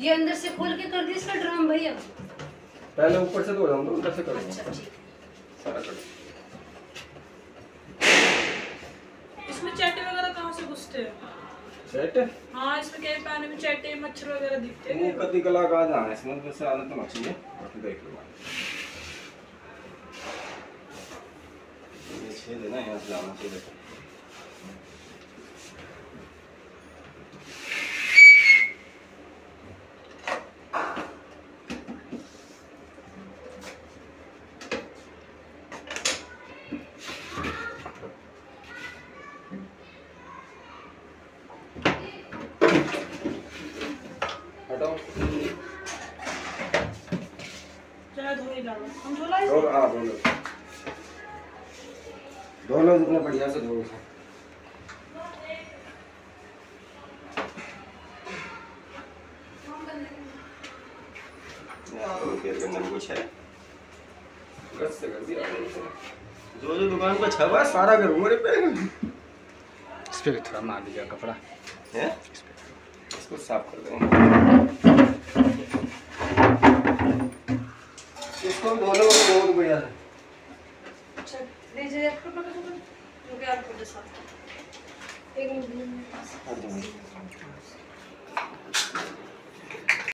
ये अंदर से खोल के कर दी इसका ड्रम भैया। पहले ऊपर से धो जाऊँ तो अंदर से कर अच्छा ठीक। सारा कर इसमें चैटे वगैरह कहाँ से घुसते हैं? सेट हाँ इसमें क्या पानी में चैटे मच्छर वगैरह दिखते हैं। कति कला का जाना इसमें तो से आना तो मच्छी है। बाकी देख लो ये छेद है ना यहाँ से जाना चाहिए धो ही धो हाँ दोनों दोनों जितने बढ़िया से धो इसे यार वो केयर करने में कुछ है? गस से कर दिया जो जो दुकान पर छवा सारा पे इस पे भी थोड़ा मार दीजिएगा कपड़ा। है? इसको साफ़ कर देंगे। इसको धोने में बहुत बढ़िया है। अच्छा लीजिए एक मिनट पास